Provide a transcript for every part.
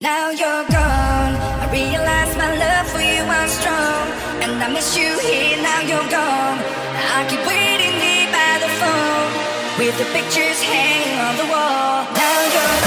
Now you're gone. I realize my love for you was strong. And I miss you here, now you're gone. I keep waiting here by the phone. With the pictures hanging on the wall. Now you're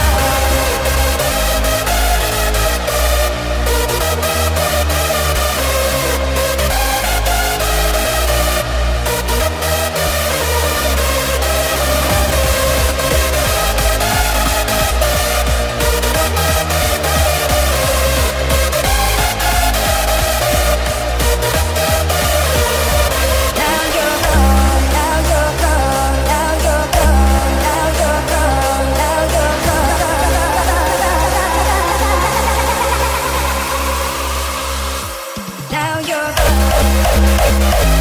Thank